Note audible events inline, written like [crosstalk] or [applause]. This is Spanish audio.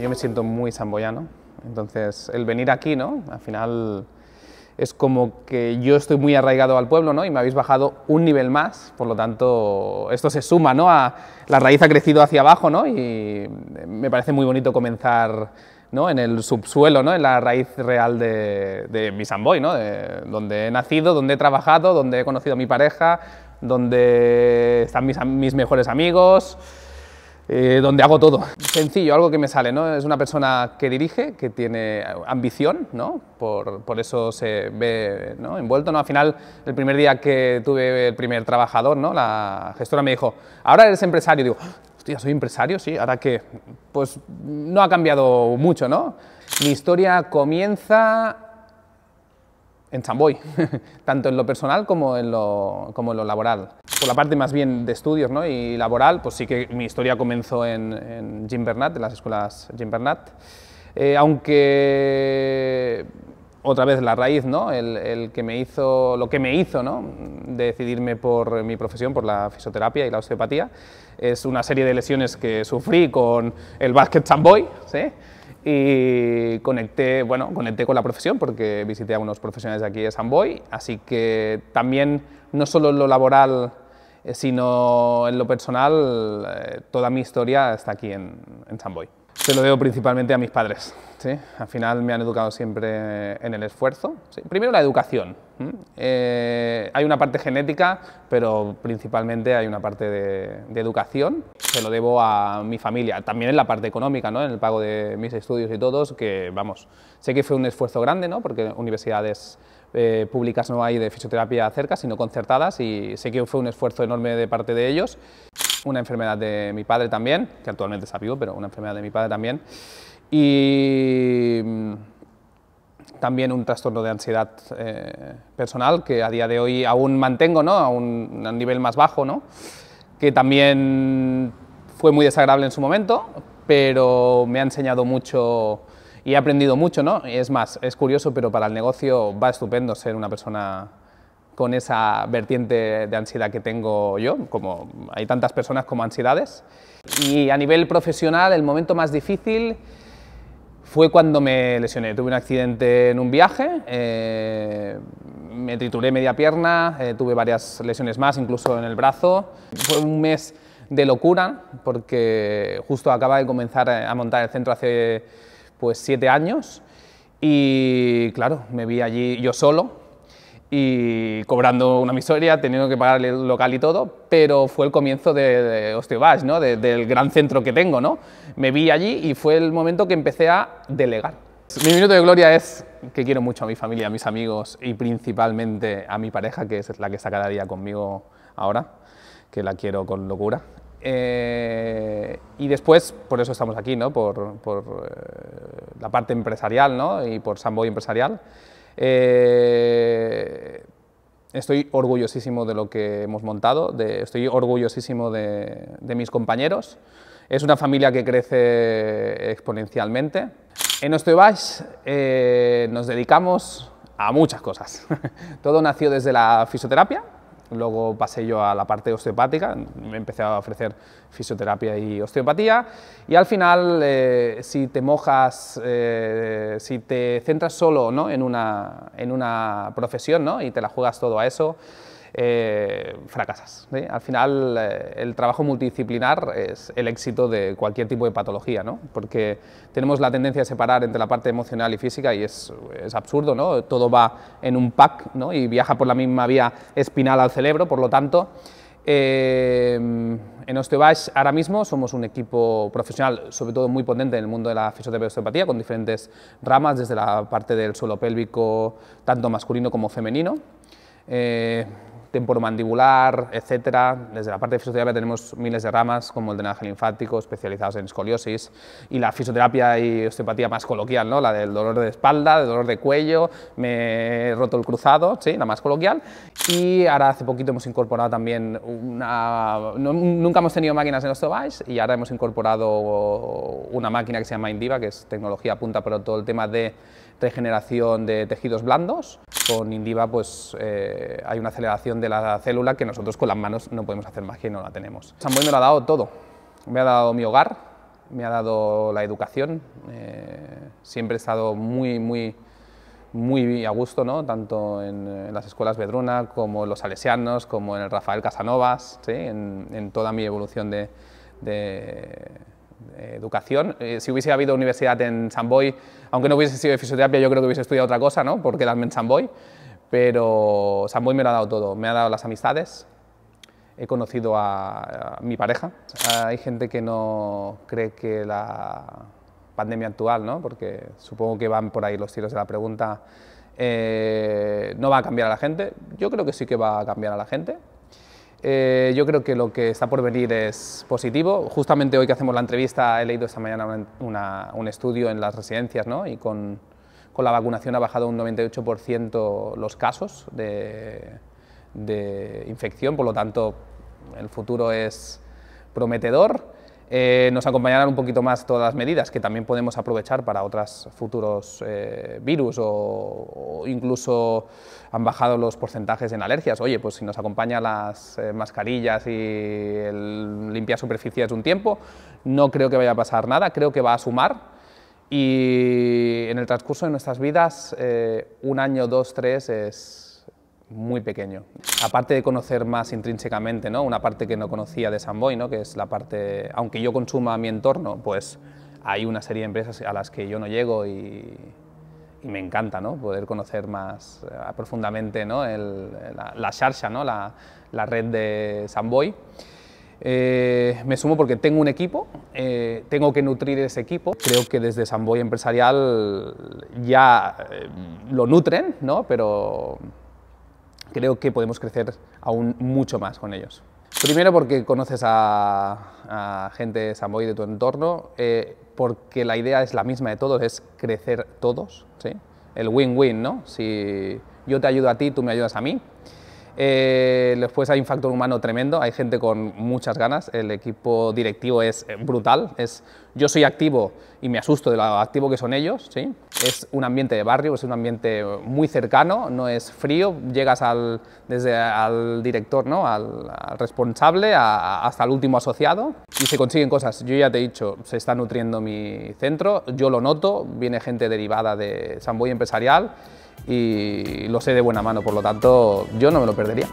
Yo me siento muy samboyano, entonces el venir aquí, ¿no? Al final es como que yo estoy muy arraigado al pueblo ¿no? y me habéis bajado un nivel más, por lo tanto esto se suma, ¿no? A, la raíz ha crecido hacia abajo ¿no? y me parece muy bonito comenzar ¿no? en el subsuelo, ¿no? en la raíz real de, de mi Samboy, ¿no? De, donde he nacido, donde he trabajado, donde he conocido a mi pareja, donde están mis, mis mejores amigos, eh, donde hago todo. Sencillo, algo que me sale, ¿no? Es una persona que dirige, que tiene ambición, ¿no? Por, por eso se ve ¿no? envuelto, ¿no? Al final, el primer día que tuve el primer trabajador, ¿no? La gestora me dijo, ahora eres empresario. Digo, hostia, soy empresario, sí, ¿ahora qué? Pues no ha cambiado mucho, ¿no? Mi historia comienza en Chamboy, [laughs] tanto en lo personal como en lo, como en lo laboral. Por la parte más bien de estudios ¿no? y laboral, pues sí que mi historia comenzó en, en Jim Bernat, en las escuelas Jim Bernat, eh, aunque otra vez la raíz, ¿no? El, el, que me hizo, lo que me hizo ¿no? decidirme por mi profesión, por la fisioterapia y la osteopatía, es una serie de lesiones que sufrí con el básquet Chamboy, ¿sí? y conecté, bueno, conecté con la profesión porque visité a unos profesionales de aquí de Samboy, así que también no solo en lo laboral, sino en lo personal, eh, toda mi historia está aquí en, en Samboy. Se lo debo principalmente a mis padres. ¿sí? Al final me han educado siempre en el esfuerzo. ¿sí? Primero la educación. Eh, hay una parte genética, pero principalmente hay una parte de, de, educación. Se lo debo a mi familia. También en la parte económica, ¿no? en el pago de mis estudios y todos, que vamos, sé que fue un esfuerzo grande, ¿no? porque universidades eh, públicas no hay de fisioterapia cerca, sino concertadas, y sé que fue un esfuerzo enorme de parte de ellos una enfermedad de mi padre también, que actualmente está vivo, pero una enfermedad de mi padre también, y mm, también un trastorno de ansiedad eh, personal que a día de hoy aún mantengo, ¿no? a un a nivel más bajo, ¿no? que también fue muy desagradable en su momento, pero me ha enseñado mucho y he aprendido mucho, ¿no? Y es más, es curioso, pero para el negocio va estupendo ser una persona con esa vertiente de ansiedad que tengo yo, como hay tantas personas como ansiedades. Y a nivel profesional, el momento más difícil fue cuando me lesioné. Tuve un accidente en un viaje, eh, me trituré media pierna, eh, tuve varias lesiones más, incluso en el brazo. Fue un mes de locura, porque justo acaba de comenzar a montar el centro hace pues siete años y claro, me vi allí yo solo, y cobrando una miseria, teniendo que pagar el local y todo, pero fue el comienzo de, de Osteobash, ¿no? De, del gran centro que tengo. ¿no? Me vi allí y fue el momento que empecé a delegar. Mi minuto de gloria es que quiero mucho a mi familia, a mis amigos y principalmente a mi pareja, que es la que está cada día conmigo ahora, que la quiero con locura. Eh, y después, por eso estamos aquí, ¿no? por, por eh, la parte empresarial ¿no? y por Samboy Empresarial. Eh, estoy orgullosísimo de lo que hemos montado, estoy orgullosísimo de, de, mis compañeros. Es una familia que crece exponencialmente. En Osteobash eh, nos dedicamos a muchas cosas. [laughs] Todo nació desde la fisioterapia, Luego pasé yo a la parte osteopática, me empecé a ofrecer fisioterapia y osteopatía y al final eh, si te mojas, eh, si te centras solo ¿no? en, una, en una profesión ¿no? y te la juegas todo a eso, eh, fracasas. Al final, eh, el trabajo multidisciplinar es el éxito de cualquier tipo de patología, ¿no? porque tenemos la tendencia a separar entre la parte emocional y física y es, es absurdo, ¿no? todo va en un pack ¿no? y viaja por la misma vía espinal al cerebro, por lo tanto, eh, en Osteobash ahora mismo somos un equipo profesional, sobre todo muy potente en el mundo de la fisioterapia y osteopatía, con diferentes ramas, desde la parte del suelo pélvico, tanto masculino como femenino. Eh, temporomandibular, etcétera. Desde la parte de fisioterapia tenemos miles de ramas, como el drenaje linfático, especializados en escoliosis, y la fisioterapia y osteopatía más coloquial, ¿no? la del dolor de espalda, del dolor de cuello, me he roto el cruzado, ¿sí? la más coloquial. Y ahora hace poquito hemos incorporado también una... Nunca hemos tenido máquinas en Osteobash y ahora hemos incorporado una máquina que se llama Indiva, que es tecnología punta para todo el tema de regeneración de tejidos blandos. Con Indiva pues, eh, hay una aceleración de la célula que nosotros con las manos no podemos hacer magia y no la tenemos. Samboy me lo ha dado todo. Me ha dado mi hogar, me ha dado la educación. siempre he estado muy, muy, muy a gusto, ¿no? tanto en, las escuelas Bedruna como en los Salesianos, como en el Rafael Casanovas, ¿sí? en, toda mi evolución de, educación. Eh, si hubiese habido universidad en San Boy, aunque no hubiese sido de fisioterapia, yo creo que hubiese estudiado otra cosa, ¿no? por quedarme en San Boy, pero San Boy me lo ha dado todo, me ha dado las amistades, he conocido a, a mi pareja. Hay gente que no cree que la pandemia actual, ¿no? porque supongo que van por ahí los tiros de la pregunta, eh, no va a cambiar a la gente. Yo creo que sí que va a cambiar a la gente. Eh, yo creo que lo que está por venir es positivo. Justamente hoy que hacemos la entrevista he leído esta mañana un estudio en las residencias ¿no? y con, la vacunación ha bajado un 98% los casos de infección, por lo tanto el futuro es prometedor. Eh, nos acompañarán un poquito más todas las medidas que también podemos aprovechar para otros futuros eh, virus o, incluso han bajado los porcentajes en alergias. Oye, pues si nos acompañan las eh, mascarillas y el limpiar superficies un tiempo, no creo que vaya a pasar nada, creo que va a sumar y en el transcurso de nuestras vidas, un año, dos, tres es muy pequeño. Aparte de conocer más intrínsecamente, ¿no? una parte que no conocía de Samboy, ¿no? que es la parte, aunque yo consuma mi entorno, pues hay una serie de empresas a las que yo no llego y, me encanta ¿no? poder conocer más eh, profundamente ¿no? la, la ¿no? la, la, red de Samboy. Eh, me sumo porque tengo un equipo, eh, tengo que nutrir ese equipo. Creo que desde Samboy Empresarial ya lo nutren, ¿no? pero creo que podemos crecer aún mucho más con ellos. Primero porque conoces a, gente de Samboy de tu entorno, eh, porque la idea es la misma de todos, es crecer todos, ¿sí? el win-win, ¿no? Si yo te ayudo a ti, tú me ayudas a mí, eh, después hay un factor humano tremendo, hay gente con muchas ganas, el equipo directivo es eh, brutal, es, yo soy activo y me asusto de lo activo que son ellos, ¿sí? es un ambiente de barrio, es un ambiente muy cercano, no es frío, llegas al, desde al director, ¿no? al, responsable hasta el último asociado y se consiguen cosas. Yo ya te he dicho, se está nutriendo mi centro, yo lo noto, viene gente derivada de Samboy Empresarial, y lo sé de buena mano, por lo tanto yo no me lo perdería.